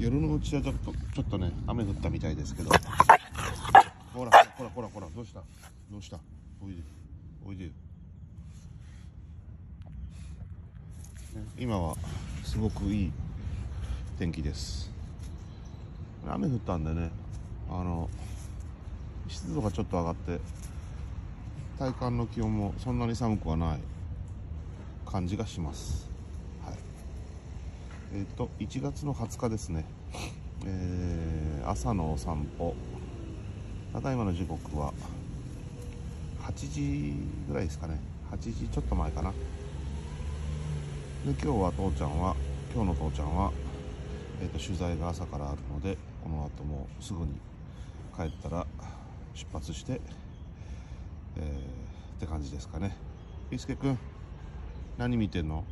夜のうちはちょっとちょっとね雨降ったみたいですけど。ほらほらほらほらどうした？どうした？おいでおいでよ、ね、今はすごくいい天気です。雨降ったんでねあの湿度がちょっと上がって体感の気温もそんなに寒くはない感じがします。えっ、と1月の20日ですね。えー、朝のお散歩。ただいまの時刻は8時ぐらいですかね。8時ちょっと前かな。で今日は父ちゃんは今日の父ちゃんは、えーと、取材が朝からあるのでこの後もすぐに帰ったら出発して、えー、って感じですかね。伊助君何見てんの？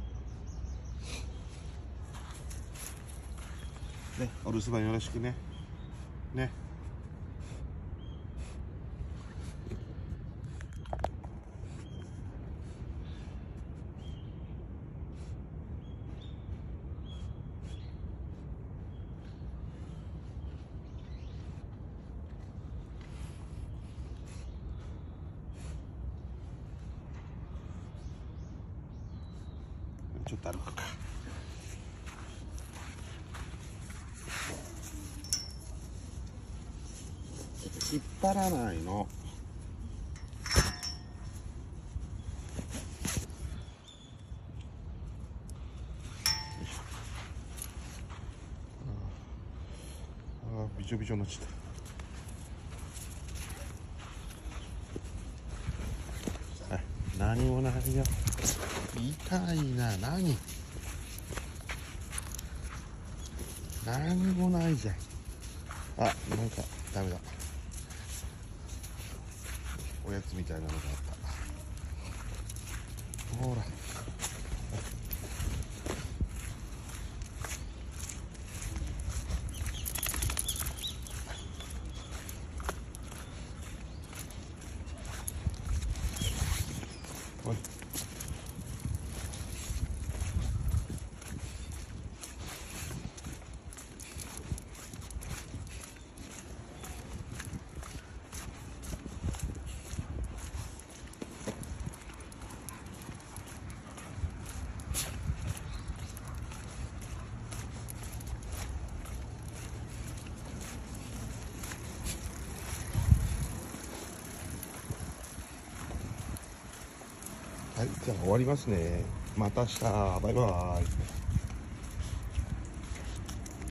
ねお留守番よろしくねねちょっと歩くか。引っ張らないの。ああ、びちょびちょになっちゃった。何もないよ。痛いな何？何もないじゃんあなんかダメだおやつみたいなのがあった。ほら。はい、じゃあ終わりますね。また明日。バイバイ。